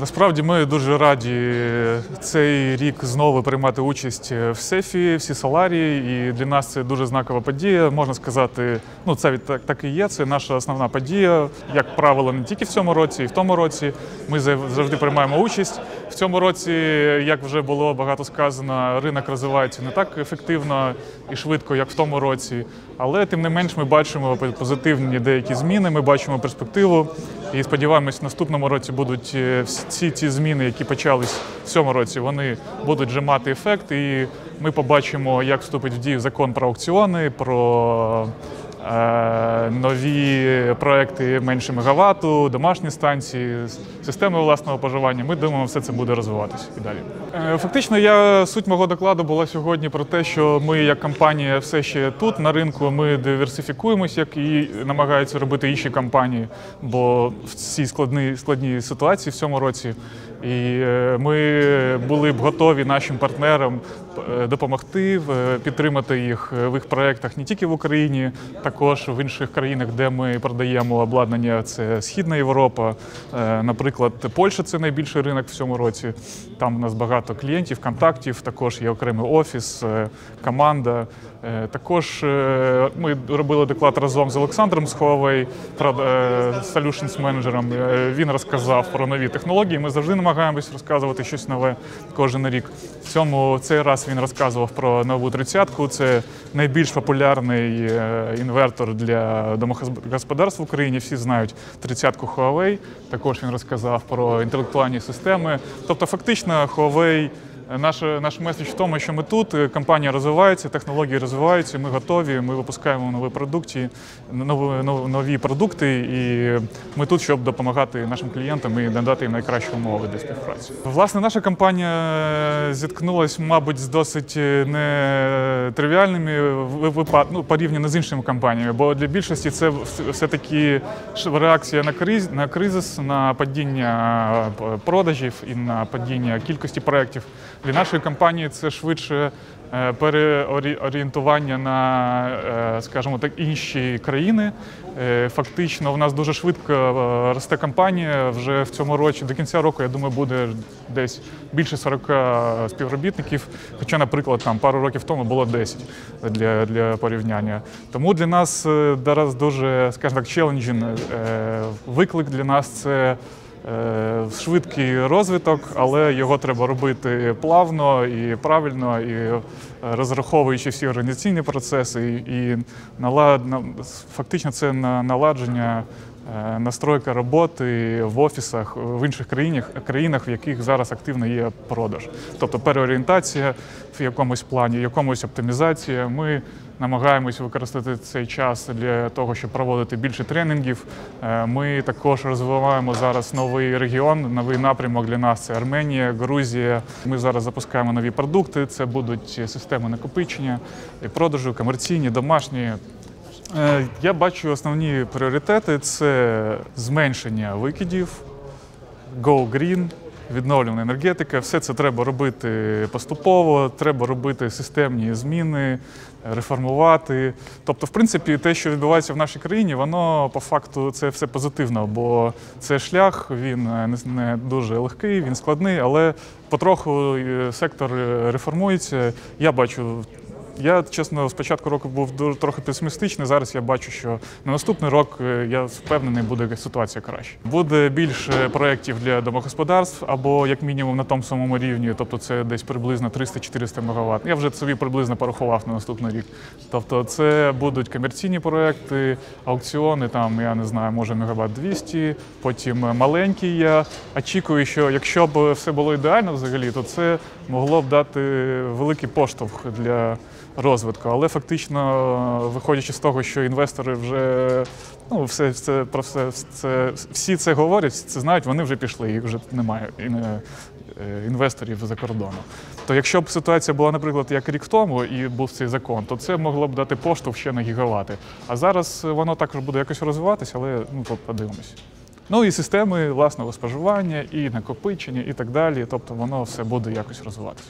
Насправді ми дуже раді цей рік знову приймати участь в СЕФі, всі саларії. І для нас це дуже знакова подія. Можна сказати, ну це так, так і є. Це наша основна подія. Як правило, не тільки в цьому році, і в тому році. Ми завжди приймаємо участь. В цьому році, як вже було багато сказано, ринок розвивається не так ефективно і швидко, як в тому році. Але тим не менш ми бачимо позитивні деякі зміни. Ми бачимо перспективу. І сподіваємось, в наступному році будуть е, всі ці зміни, які почались в цьому році, вони будуть вже мати ефект. І ми побачимо, як вступить в дію закон про аукціони, про нові проекти менше мегаватту, домашні станції, системи власного поживання. Ми думаємо, все це буде розвиватися і далі. Е, Фактично, я суть мого докладу була сьогодні про те, що ми як компанія все ще тут на ринку. Ми диверсифікуємось, як і намагаються робити інші компанії, бо в цій складній складній ситуації в цьому році. І е, ми були б готові нашим партнерам е, допомогти, підтримати їх в їх проєктах не тільки в Україні, також в інших країнах, де ми продаємо обладнання. Це Східна Європа, е, наприклад, Польща це найбільший ринок в цьому році. Там у нас багато клієнтів, контактів, також є окремий офіс, е, команда. Е, Також е, ми робили доклад разом з Олександром е, Solutions менеджером. Е, Він розказав про нові технології. Ми завжди намагаємось розказувати щось нове кожен рік. В цьому цей раз він розказував про нову тридцятку. Це найбільш популярний е, інвертор для домогосподарств в Україні. Всі знають тридцятку Huawei. Також він розказав про інтелектуальні системи. Тобто, фактично, Huawei наш, наш меседж в тому, що ми тут, е, компанія розвивається, технології розвиваються, ми готові, ми випускаємо нові продукти, нові, нов- нові продукти, і ми тут, щоб допомагати нашим клієнтам і надати їм найкращі умови для співпраці. Власне, наша компанія е, зіткнулася, мабуть, з досить е, нетривіальними випадками ну, порівняно з іншими компаніями, бо для більшості це все-таки реакція на криз, на кризис, на падіння продажів і на падіння кількості проєктів. Для нашої компанії це швидше е, переорієнтування на, е, скажімо так, інші країни. Е, Фактично, в нас дуже швидко росте компанія. Вже в цьому році, до кінця року, я думаю, буде десь більше 40 співробітників. Хоча, наприклад, там пару років тому було 10 для, для порівняння. Тому для нас зараз дуже, скажімо так, челенджін виклик для нас це. Е, швидкий розвиток, але його треба робити плавно і правильно, і е, розраховуючи всі організаційні процеси, і, і налад, фактично це на- наладження. е, Настройка роботи в офісах в інших країнах, країнах, в яких зараз активно є продаж. Тобто переорієнтація в якомусь плані, якомусь оптимізація. Ми намагаємось використати цей час для того, щоб проводити більше тренінгів. Е, Ми також розвиваємо зараз новий регіон, новий напрямок для нас це Арменія, Грузія. Ми зараз запускаємо нові продукти. Це будуть системи накопичення і продажу, комерційні, домашні. Е, Я бачу основні пріоритети: це зменшення викидів, Go Green, відновлювана енергетика. Все це треба робити поступово, треба робити системні зміни, реформувати. Тобто, в принципі, те, що відбувається в нашій країні, воно по факту це все позитивно, бо це шлях, він е, не- дуже легкий, він складний, але потроху е, сектор е, реформується. Я бачу я чесно з початку року був дуже трохи песимістичний. Зараз я бачу, що на наступний рок е, я впевнений, буде ситуація краще. Буде більше проєктів для домогосподарств або як мінімум на тому самому рівні, тобто це десь приблизно 300-400 МВт. Я вже собі приблизно порахував на наступний рік. Тобто, це будуть комерційні проекти, аукціони. Там я не знаю, може мегаватт 200, потім маленькі. Я очікую, що якщо б все було ідеально взагалі, то це могло б дати великий поштовх для розвитку. Але фактично, виходячи з того, що інвестори вже ну, все, все про все це всі це говорять, всі це знають, вони вже пішли, їх вже немає е, інвесторів за кордону. То якщо б ситуація була, наприклад, як рік тому і був цей закон, то це могло б дати поштовх ще на гігавати. А зараз воно також буде якось розвиватися, але ну подивимось. Ну і системи власного споживання, і накопичення, і так далі. Тобто воно все буде якось розвиватися.